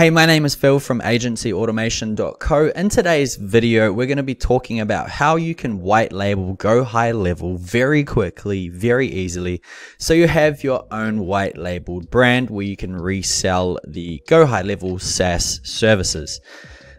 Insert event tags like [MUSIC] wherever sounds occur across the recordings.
Hey, my name is Phil from agencyautomation.co. In today's video, we're going to be talking about how you can white label Go High Level very quickly, very easily. So you have your own white labeled brand where you can resell the Go High Level SaaS services.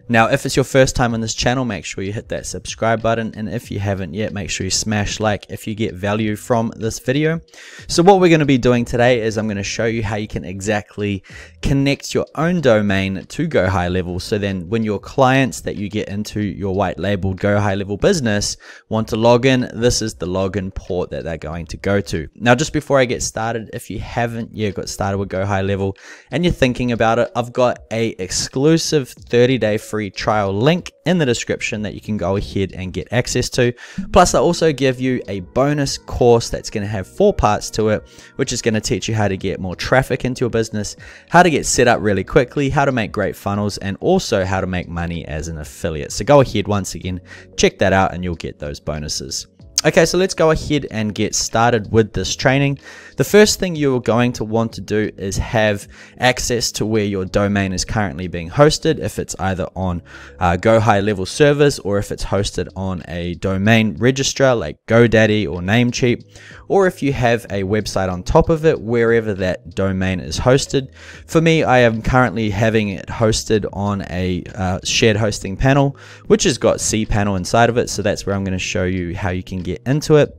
Now, if it's your first time on this channel, make sure you hit that subscribe button. And if you haven't yet, make sure you smash like if you get value from this video. So what we're going to be doing today is I'm going to show you how you can exactly connect your own domain to Go High Level. So then when your clients that you get into your white labeled Go High Level business want to log in, this is the login port that they're going to go to. Now, just before I get started, if you haven't yet got started with Go High Level and you're thinking about it, I've got a exclusive 30 day free free trial link in the description that you can go ahead and get access to. Plus, I also give you a bonus course that's going to have four parts to it, which is going to teach you how to get more traffic into your business, how to get set up really quickly, how to make great funnels, and also how to make money as an affiliate. So go ahead once again, check that out, and you'll get those bonuses. Okay, so let's go ahead and get started with this training. The first thing you're going to want to do is have access to where your domain is currently being hosted, if it's either on uh, Go High Level servers or if it's hosted on a domain registrar like GoDaddy or Namecheap, or if you have a website on top of it, wherever that domain is hosted. For me, I am currently having it hosted on a uh, shared hosting panel, which has got cPanel inside of it, so that's where I'm going to show you how you can get get into it.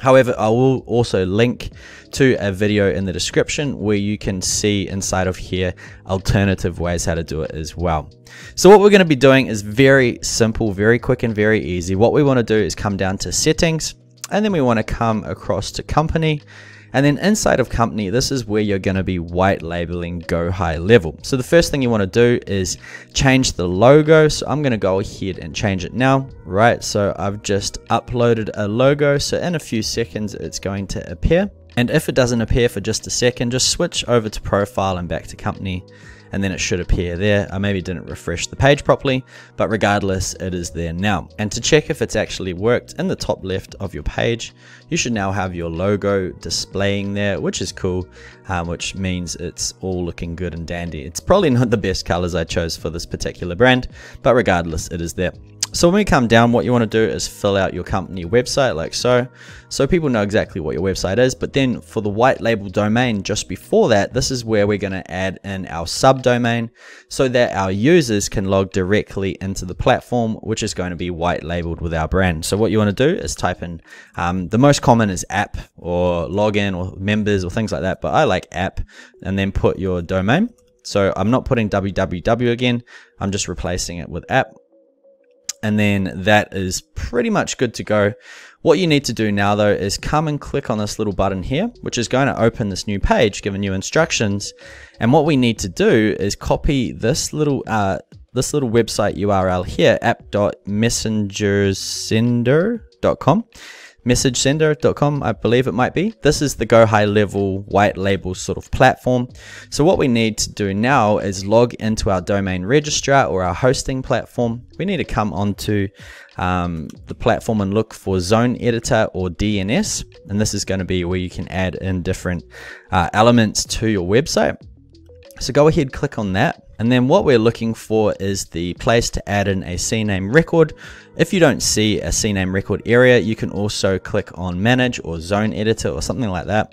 However, I will also link to a video in the description where you can see inside of here alternative ways how to do it as well. So what we're going to be doing is very simple, very quick and very easy. What we want to do is come down to settings and then we want to come across to company and then inside of company, this is where you're going to be white labeling Go High Level. So the first thing you want to do is change the logo. So I'm going to go ahead and change it now, right? So I've just uploaded a logo. So in a few seconds, it's going to appear. And if it doesn't appear for just a second, just switch over to profile and back to company and then it should appear there. I maybe didn't refresh the page properly, but regardless, it is there now. And to check if it's actually worked, in the top left of your page, you should now have your logo displaying there, which is cool, um, which means it's all looking good and dandy. It's probably not the best colors I chose for this particular brand, but regardless, it is there. So when we come down, what you want to do is fill out your company website like so, so people know exactly what your website is. But then for the white label domain, just before that, this is where we're going to add in our subdomain so that our users can log directly into the platform, which is going to be white labeled with our brand. So what you want to do is type in, um, the most common is app or login or members or things like that, but I like app and then put your domain. So I'm not putting www again, I'm just replacing it with app and then that is pretty much good to go. What you need to do now though is come and click on this little button here, which is going to open this new page, giving you instructions. And what we need to do is copy this little uh, this little website URL here, app.messengersender.com messagesender.com, I believe it might be. This is the Go High Level white label sort of platform. So what we need to do now is log into our domain registrar or our hosting platform. We need to come onto um, the platform and look for zone editor or DNS. And this is going to be where you can add in different uh, elements to your website. So go ahead, click on that. And then what we're looking for is the place to add in a CNAME record. If you don't see a CNAME record area, you can also click on manage or zone editor or something like that.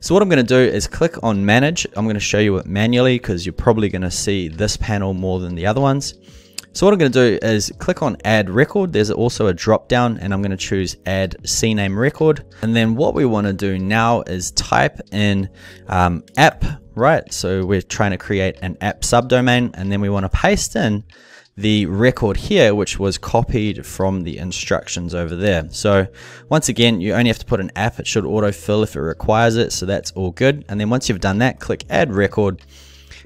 So what I'm going to do is click on manage. I'm going to show you it manually because you're probably going to see this panel more than the other ones. So what I'm going to do is click on add record. There's also a drop down and I'm going to choose add CNAME record. And then what we want to do now is type in um, app, right? So we're trying to create an app subdomain and then we want to paste in the record here, which was copied from the instructions over there. So once again, you only have to put an app. It should autofill if it requires it. So that's all good. And then once you've done that, click add record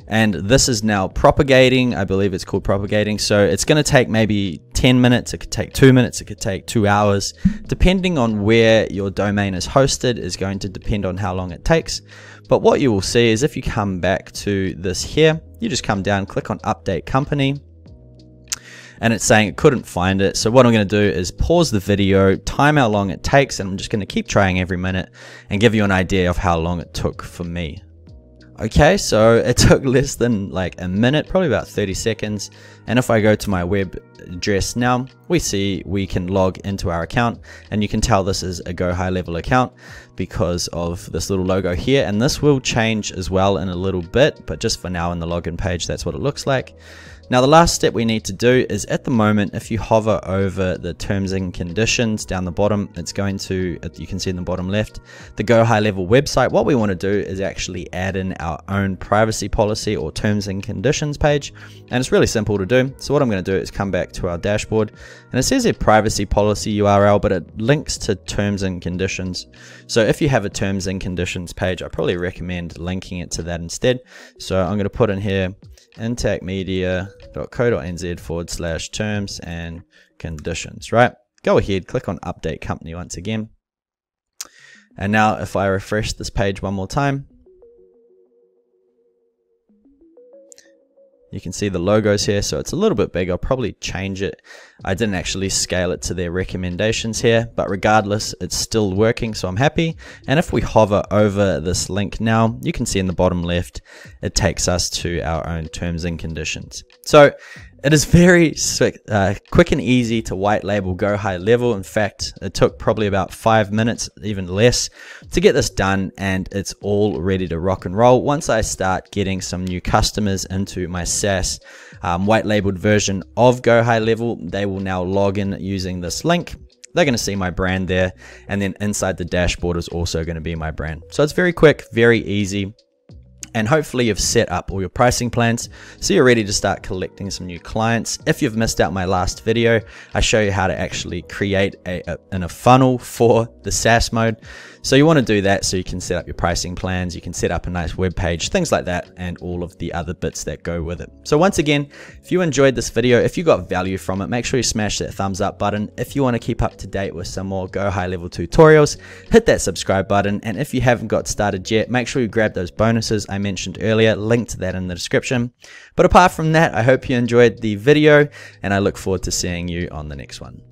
and this is now propagating. I believe it's called propagating. So it's going to take maybe 10 minutes. It could take two minutes. It could take two hours. Depending on where your domain is hosted is going to depend on how long it takes. But what you will see is if you come back to this here, you just come down, click on update company and it's saying it couldn't find it. So what I'm going to do is pause the video, time how long it takes, and I'm just going to keep trying every minute and give you an idea of how long it took for me. Okay, so it [LAUGHS] took less than like a minute, probably about 30 seconds. And if I go to my web address now, we see we can log into our account and you can tell this is a Go High Level account because of this little logo here. And this will change as well in a little bit, but just for now in the login page, that's what it looks like. Now the last step we need to do is at the moment if you hover over the terms and conditions down the bottom it's going to you can see in the bottom left the go high level website what we want to do is actually add in our own privacy policy or terms and conditions page and it's really simple to do so what I'm going to do is come back to our dashboard and it says a privacy policy URL but it links to terms and conditions so if you have a terms and conditions page I probably recommend linking it to that instead so I'm going to put in here intactmedia.co.nz forward slash terms and conditions, right? Go ahead, click on update company once again. And now if I refresh this page one more time, You can see the logos here, so it's a little bit big. I'll probably change it. I didn't actually scale it to their recommendations here, but regardless, it's still working, so I'm happy. And if we hover over this link now, you can see in the bottom left, it takes us to our own terms and conditions. So it is very uh, quick and easy to white label Go High Level. In fact, it took probably about five minutes, even less, to get this done, and it's all ready to rock and roll. Once I start getting some new customers into my SaaS um, white labeled version of Go High Level, they will now log in using this link. They're going to see my brand there, and then inside the dashboard is also going to be my brand. So it's very quick, very easy and hopefully you've set up all your pricing plans so you're ready to start collecting some new clients. If you've missed out my last video, I show you how to actually create a, a, in a funnel for the SaaS mode. So you want to do that so you can set up your pricing plans, you can set up a nice web page, things like that, and all of the other bits that go with it. So once again, if you enjoyed this video, if you got value from it, make sure you smash that thumbs up button. If you want to keep up to date with some more Go High Level tutorials, hit that subscribe button. And if you haven't got started yet, make sure you grab those bonuses I mentioned earlier, link to that in the description. But apart from that, I hope you enjoyed the video and I look forward to seeing you on the next one.